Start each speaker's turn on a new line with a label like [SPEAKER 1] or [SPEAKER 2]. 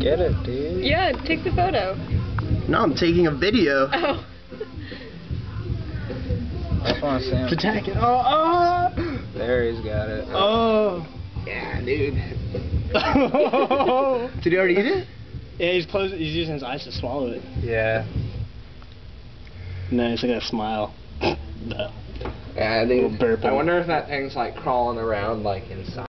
[SPEAKER 1] Get it, dude.
[SPEAKER 2] Yeah, take the photo.
[SPEAKER 3] No, I'm taking a video.
[SPEAKER 2] Oh.
[SPEAKER 1] I just want.
[SPEAKER 3] Attack it. Oh, oh.
[SPEAKER 1] There, he's got it.
[SPEAKER 3] Oh. Yeah, dude. Did he already eat it?
[SPEAKER 4] Yeah, he's closing. He's using his eyes to swallow it.
[SPEAKER 1] Yeah.
[SPEAKER 4] No, he's like a smile.
[SPEAKER 5] Yeah, I think. I wonder if that thing's like crawling around like inside.